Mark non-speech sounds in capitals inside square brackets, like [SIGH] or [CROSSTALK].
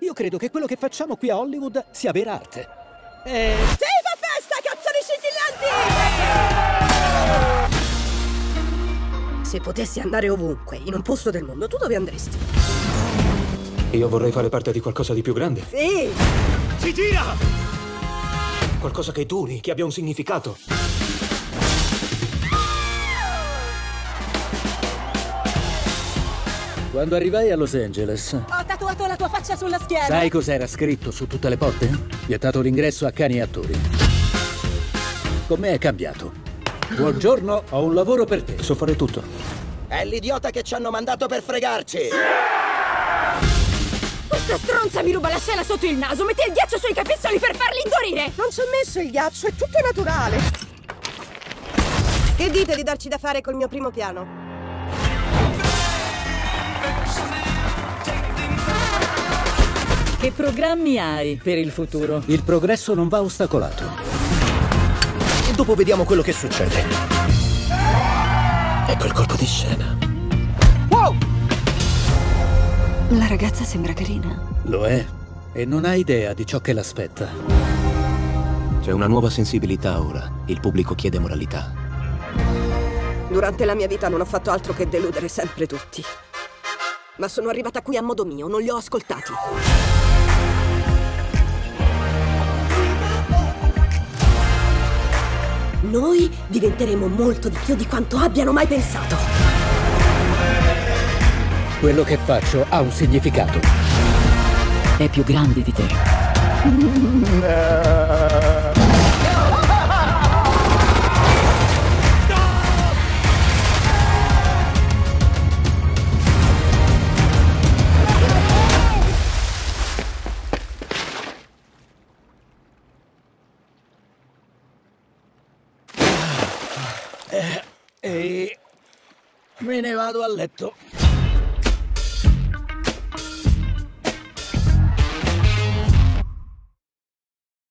Io credo che quello che facciamo qui a Hollywood sia vera arte. E... Sì, fa festa, cazzoni scintillanti! Se potessi andare ovunque, in un posto del mondo, tu dove andresti? Io vorrei fare parte di qualcosa di più grande. Sì! Si gira! Qualcosa che duri, che abbia un significato. Quando arrivai a Los Angeles, Ho tatuato la tua faccia sulla schiena! sai cos'era scritto su tutte le porte? Vietato l'ingresso a cani e attori. Con me è cambiato. Buongiorno, ho un lavoro per te. So fare tutto. È l'idiota che ci hanno mandato per fregarci! Questa stronza mi ruba la scena sotto il naso, mette il ghiaccio sui capezzoli per farli indurire! Non ci ho messo il ghiaccio, è tutto naturale! Che dite di darci da fare col mio primo piano? Che programmi hai per il futuro? Il progresso non va ostacolato. E dopo vediamo quello che succede. Ecco il colpo di scena. La ragazza sembra carina. Lo è. E non ha idea di ciò che l'aspetta. C'è una nuova sensibilità ora. Il pubblico chiede moralità. Durante la mia vita non ho fatto altro che deludere sempre tutti. Ma sono arrivata qui a modo mio, non li ho ascoltati. Noi diventeremo molto di più di quanto abbiano mai pensato. Quello che faccio ha un significato. È più grande di te. [LAUGHS] E me ne vado a letto.